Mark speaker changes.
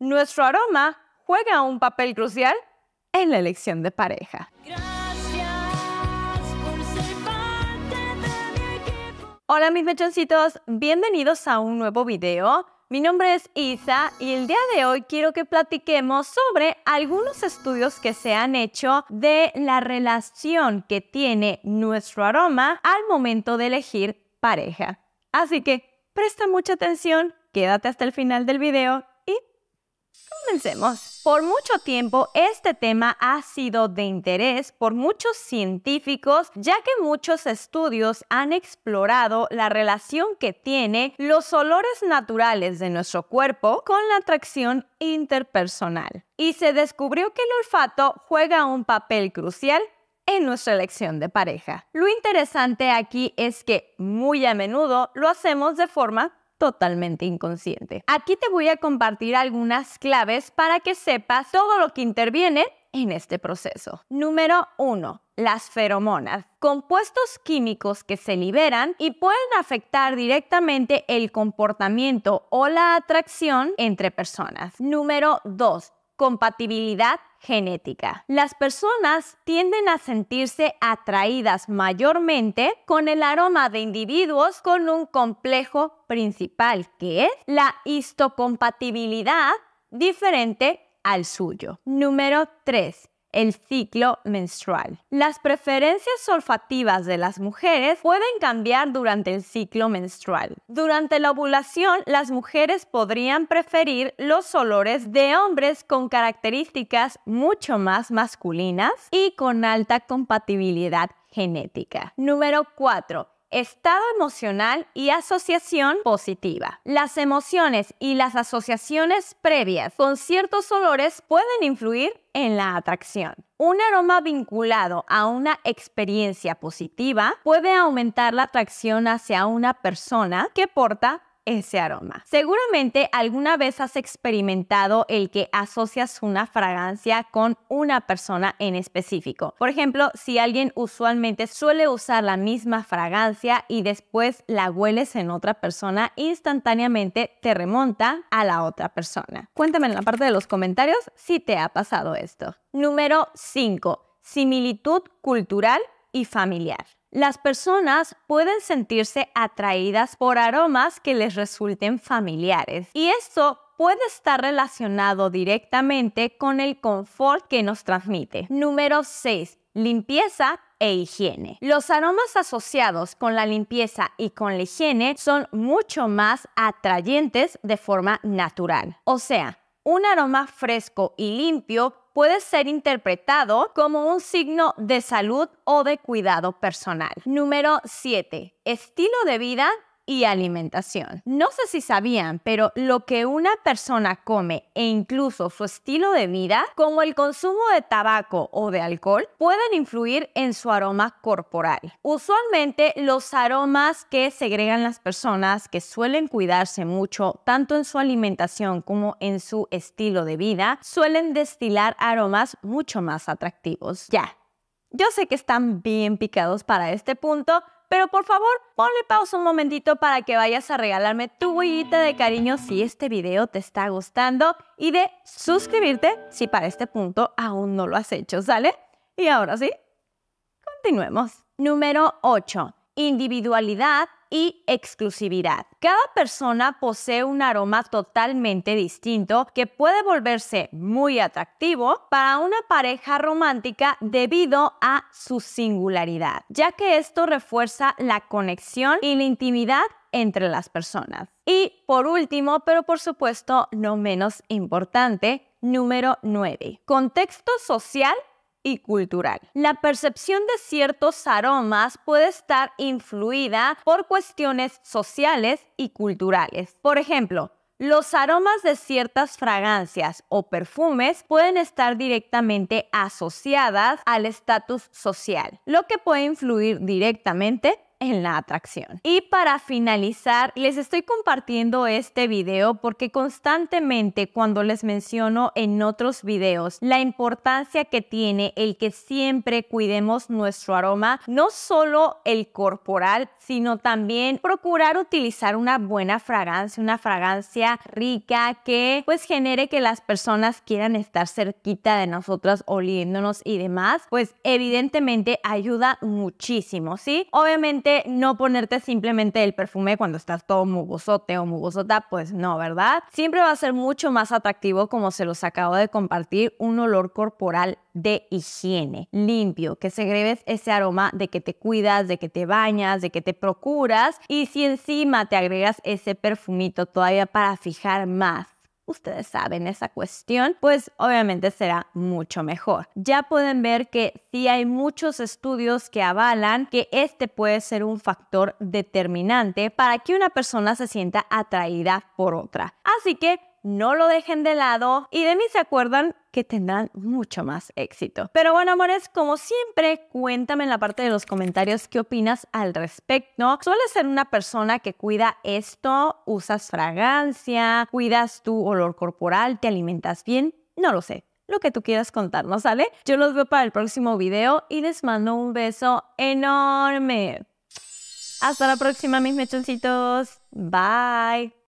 Speaker 1: nuestro aroma juega un papel crucial en la elección de pareja. Hola mis mechoncitos, bienvenidos a un nuevo video. Mi nombre es Isa y el día de hoy quiero que platiquemos sobre algunos estudios que se han hecho de la relación que tiene nuestro aroma al momento de elegir pareja. Así que presta mucha atención, quédate hasta el final del video Comencemos. Por mucho tiempo este tema ha sido de interés por muchos científicos ya que muchos estudios han explorado la relación que tiene los olores naturales de nuestro cuerpo con la atracción interpersonal. Y se descubrió que el olfato juega un papel crucial en nuestra elección de pareja. Lo interesante aquí es que muy a menudo lo hacemos de forma totalmente inconsciente. Aquí te voy a compartir algunas claves para que sepas todo lo que interviene en este proceso. Número 1. Las feromonas, compuestos químicos que se liberan y pueden afectar directamente el comportamiento o la atracción entre personas. Número 2 compatibilidad genética. Las personas tienden a sentirse atraídas mayormente con el aroma de individuos con un complejo principal, que es la histocompatibilidad diferente al suyo. Número 3 el ciclo menstrual. Las preferencias olfativas de las mujeres pueden cambiar durante el ciclo menstrual. Durante la ovulación, las mujeres podrían preferir los olores de hombres con características mucho más masculinas y con alta compatibilidad genética. Número 4 estado emocional y asociación positiva. Las emociones y las asociaciones previas con ciertos olores pueden influir en la atracción. Un aroma vinculado a una experiencia positiva puede aumentar la atracción hacia una persona que porta ese aroma. Seguramente alguna vez has experimentado el que asocias una fragancia con una persona en específico. Por ejemplo, si alguien usualmente suele usar la misma fragancia y después la hueles en otra persona, instantáneamente te remonta a la otra persona. Cuéntame en la parte de los comentarios si te ha pasado esto. Número 5. Similitud cultural y familiar. Las personas pueden sentirse atraídas por aromas que les resulten familiares y esto puede estar relacionado directamente con el confort que nos transmite. Número 6. Limpieza e higiene. Los aromas asociados con la limpieza y con la higiene son mucho más atrayentes de forma natural. O sea, un aroma fresco y limpio puede ser interpretado como un signo de salud o de cuidado personal. Número 7. Estilo de vida y alimentación. No sé si sabían, pero lo que una persona come e incluso su estilo de vida, como el consumo de tabaco o de alcohol, pueden influir en su aroma corporal. Usualmente los aromas que segregan las personas que suelen cuidarse mucho, tanto en su alimentación como en su estilo de vida, suelen destilar aromas mucho más atractivos. Ya, yo sé que están bien picados para este punto, pero por favor, ponle pausa un momentito para que vayas a regalarme tu huellita de cariño si este video te está gustando y de suscribirte si para este punto aún no lo has hecho, ¿sale? Y ahora sí, continuemos. Número 8 individualidad y exclusividad. Cada persona posee un aroma totalmente distinto que puede volverse muy atractivo para una pareja romántica debido a su singularidad, ya que esto refuerza la conexión y la intimidad entre las personas. Y por último, pero por supuesto no menos importante, número 9. Contexto social y cultural. La percepción de ciertos aromas puede estar influida por cuestiones sociales y culturales. Por ejemplo, los aromas de ciertas fragancias o perfumes pueden estar directamente asociadas al estatus social, lo que puede influir directamente en la atracción. Y para finalizar, les estoy compartiendo este video porque constantemente cuando les menciono en otros videos la importancia que tiene el que siempre cuidemos nuestro aroma, no solo el corporal, sino también procurar utilizar una buena fragancia, una fragancia rica que pues genere que las personas quieran estar cerquita de nosotras oliéndonos y demás, pues evidentemente ayuda muchísimo, ¿sí? No ponerte simplemente el perfume cuando estás todo mugosote o mugosota, pues no, ¿verdad? Siempre va a ser mucho más atractivo como se los acabo de compartir, un olor corporal de higiene, limpio, que segregues ese aroma de que te cuidas, de que te bañas, de que te procuras y si encima te agregas ese perfumito todavía para fijar más ustedes saben esa cuestión, pues obviamente será mucho mejor. Ya pueden ver que sí hay muchos estudios que avalan que este puede ser un factor determinante para que una persona se sienta atraída por otra. Así que no lo dejen de lado y de mí se acuerdan que tendrán mucho más éxito. Pero bueno, amores, como siempre, cuéntame en la parte de los comentarios qué opinas al respecto. ¿Sueles ser una persona que cuida esto? ¿Usas fragancia? ¿Cuidas tu olor corporal? ¿Te alimentas bien? No lo sé lo que tú quieras contarnos, ¿sale? Yo los veo para el próximo video y les mando un beso enorme. Hasta la próxima, mis mechoncitos. Bye.